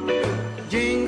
rock. Jingle